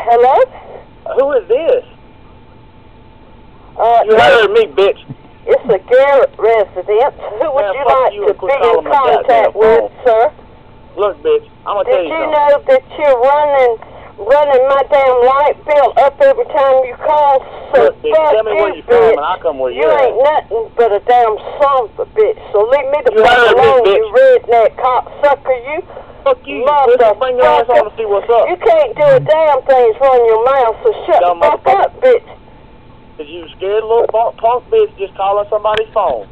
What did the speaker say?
Hello? Who is this? Uh, You heard me, bitch. it's a Garrett resident. Who would Man, you like you to be in calling my goddamn contact with, sir? Look, bitch, I'm gonna tell Did you you something. know that you're running running my damn light bill up every time you call? So Look, bitch, fuck tell me you, where you from, bitch. and I'll come where You you're ain't nothing but a damn son of a bitch. So leave me the You fuck alone, you redneck cocksucker, you. Fuck you, pussy. Bring your ass on to see what's up. You can't do a damn thing run your mouth, so shut Dumb the fuck up, bitch. Cause you scared little punk bitch just calling somebody's phone.